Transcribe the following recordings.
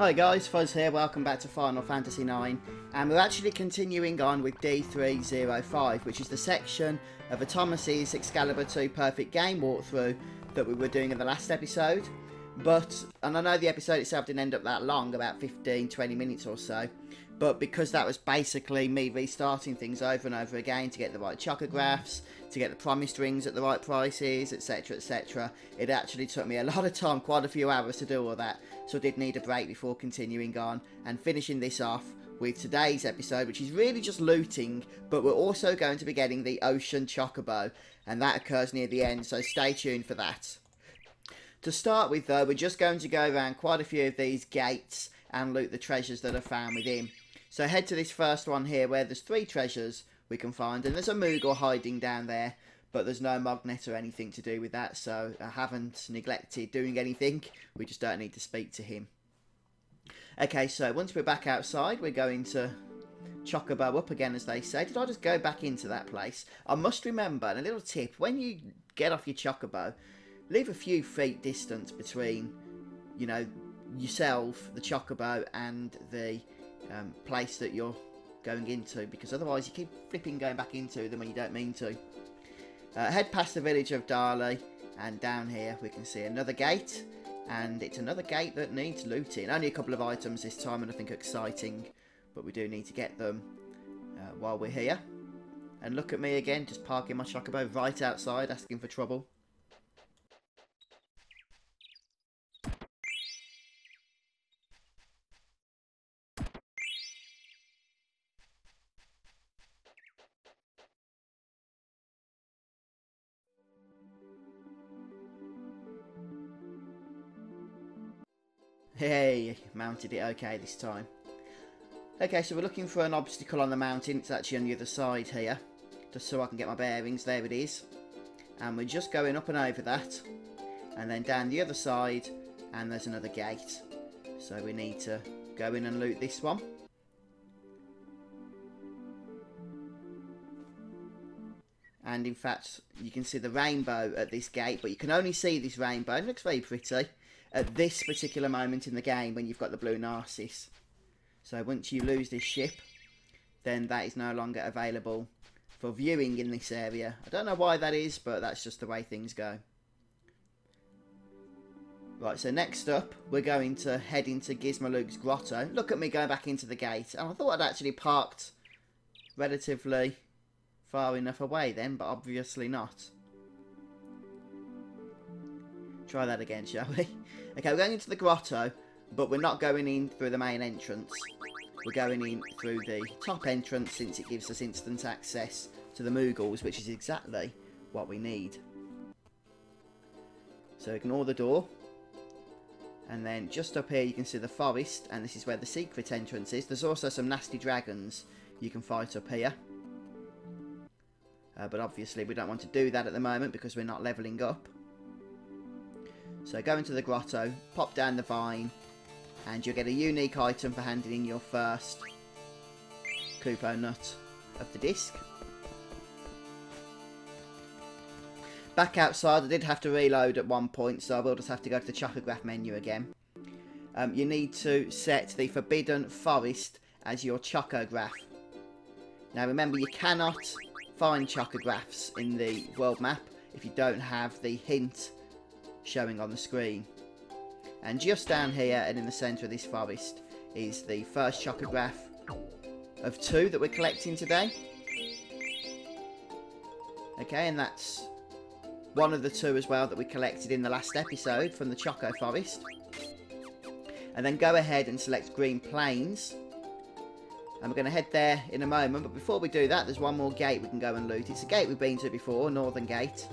Hi guys, Fuzz here, welcome back to Final Fantasy IX and we're actually continuing on with D305 which is the section of Atomos's Excalibur 2 Perfect Game walkthrough that we were doing in the last episode. But, and I know the episode itself didn't end up that long, about 15-20 minutes or so but because that was basically me restarting things over and over again to get the right chocographs, to get the Promist rings at the right prices, etc, etc, it actually took me a lot of time, quite a few hours to do all that, so I did need a break before continuing on and finishing this off with today's episode, which is really just looting, but we're also going to be getting the Ocean Chocobo, and that occurs near the end, so stay tuned for that. To start with though, we're just going to go around quite a few of these gates and loot the treasures that are found within. So head to this first one here where there's three treasures we can find. And there's a Moogle hiding down there. But there's no magnet or anything to do with that. So I haven't neglected doing anything. We just don't need to speak to him. Okay, so once we're back outside, we're going to Chocobo up again, as they say. Did I just go back into that place? I must remember, and a little tip, when you get off your Chocobo, leave a few feet distance between, you know, yourself, the Chocobo, and the um, place that you're going into because otherwise you keep flipping going back into them when you don't mean to. Uh, head past the village of Dali and down here we can see another gate and it's another gate that needs looting. Only a couple of items this time and nothing exciting but we do need to get them uh, while we're here. And look at me again just parking my chocobo right outside asking for trouble. Hey, mounted it okay this time. Okay, so we're looking for an obstacle on the mountain. It's actually on the other side here. Just so I can get my bearings. There it is. And we're just going up and over that. And then down the other side. And there's another gate. So we need to go in and loot this one. And in fact, you can see the rainbow at this gate. But you can only see this rainbow. It looks very pretty at this particular moment in the game when you've got the blue Narcissus. So once you lose this ship, then that is no longer available for viewing in this area. I don't know why that is, but that's just the way things go. Right, so next up, we're going to head into Gizmaluke's grotto. Look at me going back into the gate. And I thought I'd actually parked relatively far enough away then, but obviously not. Try that again, shall we? Okay, we're going into the grotto, but we're not going in through the main entrance. We're going in through the top entrance since it gives us instant access to the Moogles, which is exactly what we need. So ignore the door. And then just up here you can see the forest, and this is where the secret entrance is. There's also some nasty dragons you can fight up here. Uh, but obviously we don't want to do that at the moment because we're not levelling up. So go into the grotto, pop down the vine, and you'll get a unique item for handing in your first Kupo nut of the disc. Back outside, I did have to reload at one point, so I will just have to go to the chocograph menu again. Um, you need to set the Forbidden Forest as your chocograph. Now remember, you cannot find chocographs in the world map if you don't have the hint showing on the screen. And just down here and in the centre of this forest is the first chocograph of two that we're collecting today. Okay, and that's one of the two as well that we collected in the last episode from the Choco Forest. And then go ahead and select Green Plains. And we're going to head there in a moment. But before we do that, there's one more gate we can go and loot. It's a gate we've been to before, Northern Gate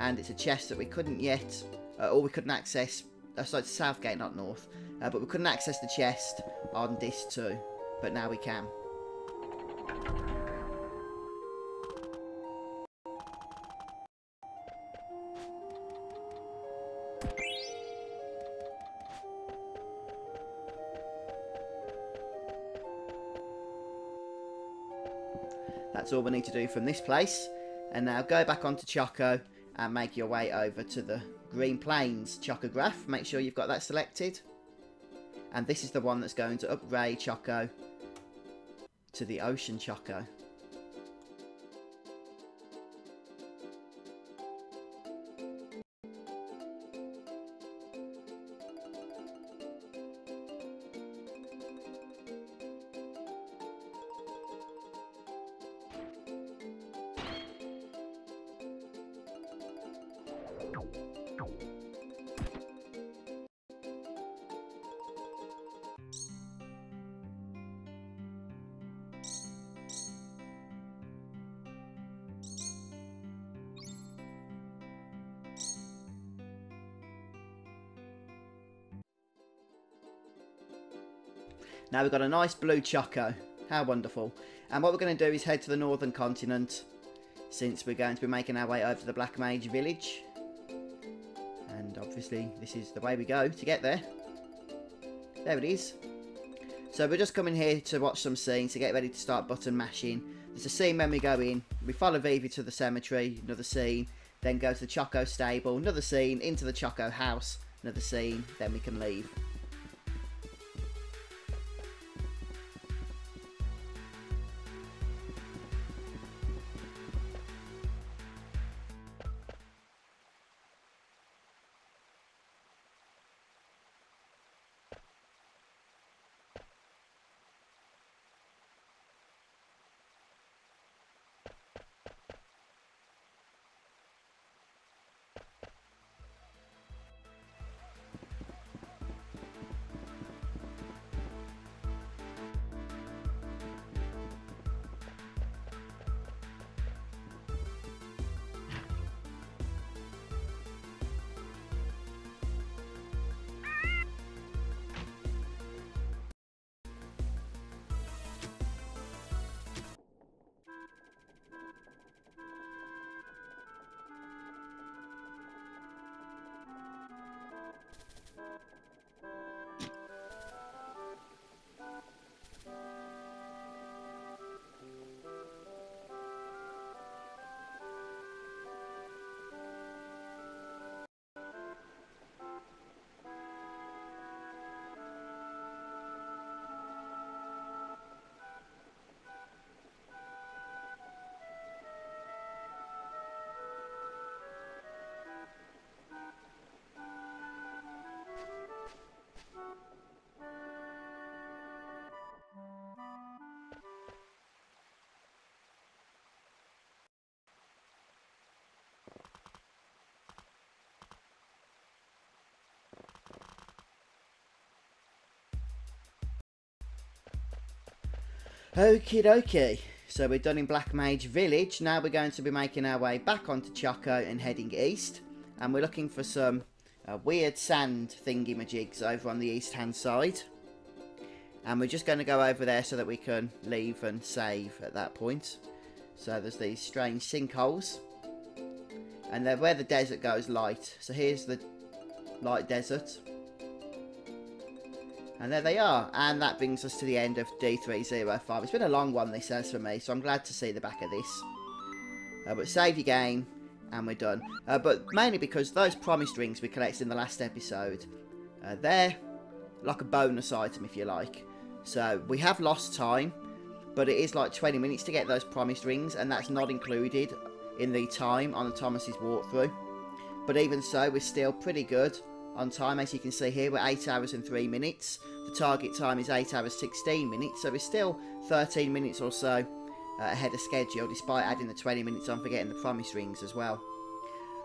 and it's a chest that we couldn't yet, uh, or we couldn't access, uh, sorry, Southgate, not North, uh, but we couldn't access the chest on this too, but now we can. That's all we need to do from this place. And now go back onto Choco and make your way over to the Green Plains chocograph. Make sure you've got that selected. And this is the one that's going to upgrade Choco to the Ocean Choco. Now we've got a nice blue choco. How wonderful. And what we're going to do is head to the northern continent since we're going to be making our way over to the Black Mage village. Obviously this is the way we go to get there. There it is. So we're just coming here to watch some scenes to get ready to start button mashing. There's a scene when we go in. We follow Vivi to the cemetery, another scene. Then go to the Choco stable, another scene, into the Choco house, another scene. Then we can leave. Okie dokie. So we're done in Black Mage Village. Now we're going to be making our way back onto Choco and heading east. And we're looking for some uh, weird sand thingy-majigs over on the east-hand side. And we're just going to go over there so that we can leave and save at that point. So there's these strange sinkholes. And they're where the desert goes light. So here's the light desert. And there they are. And that brings us to the end of D305. It's been a long one, this says, for me. So I'm glad to see the back of this. Uh, but save your game. And we're done. Uh, but mainly because those Promist rings we collected in the last episode. Uh, they're like a bonus item, if you like. So we have lost time. But it is like 20 minutes to get those Promist rings. And that's not included in the time on Atomos's walkthrough. But even so, we're still pretty good on time. As you can see here, we're 8 hours and 3 minutes. The target time is 8 hours 16 minutes, so we're still 13 minutes or so uh, ahead of schedule, despite adding the 20 minutes on for getting the Promist rings as well.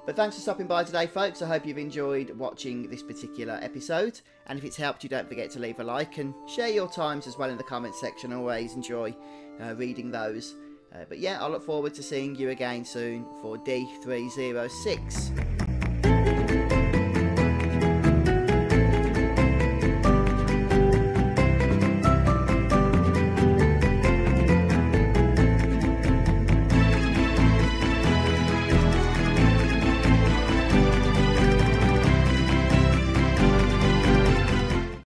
But thanks for stopping by today, folks. I hope you've enjoyed watching this particular episode. And if it's helped you, don't forget to leave a like and share your times as well in the comments section. I always enjoy uh, reading those. Uh, but yeah, I look forward to seeing you again soon for D306.